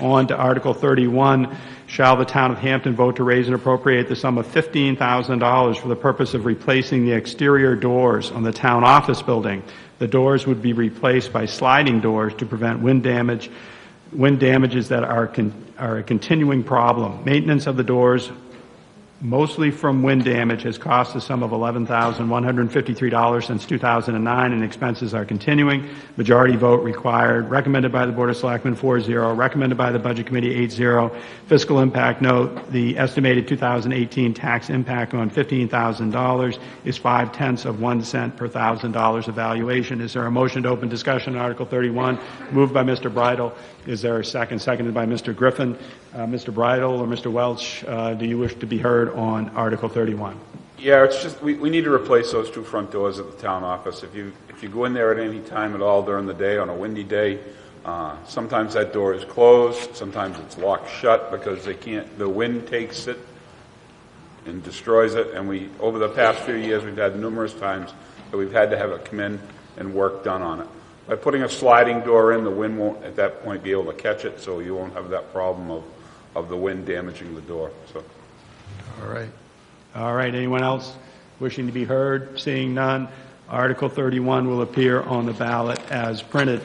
On to Article 31, shall the town of Hampton vote to raise and appropriate the sum of $15,000 for the purpose of replacing the exterior doors on the town office building? The doors would be replaced by sliding doors to prevent wind damage, wind damages that are con- are a continuing problem. Maintenance of the doors mostly from wind damage, has cost a sum of $11,153 since 2009, and expenses are continuing. Majority vote required. Recommended by the Board of Selectmen 4-0. Recommended by the Budget Committee 8-0. Fiscal impact note, the estimated 2018 tax impact on $15,000 is 5 tenths of 1 cent per thousand dollars evaluation. Is there a motion to open discussion on Article 31? Moved by Mr. Bridle. Is there a second? Seconded by Mr. Griffin. Uh, Mr. Bridle or Mr. Welch, uh, do you wish to be heard on Article 31? Yeah, it's just, we, we need to replace those two front doors at the town office. If you, if you go in there at any time at all during the day, on a windy day, uh, sometimes that door is closed, sometimes it's locked shut because they can't, the wind takes it and destroys it, and we, over the past few years, we've had numerous times that we've had to have it come in and work done on it. By putting a sliding door in, the wind won't, at that point, be able to catch it, so you won't have that problem of, of the wind damaging the door, so. All right. All right, anyone else wishing to be heard? Seeing none, Article 31 will appear on the ballot as printed.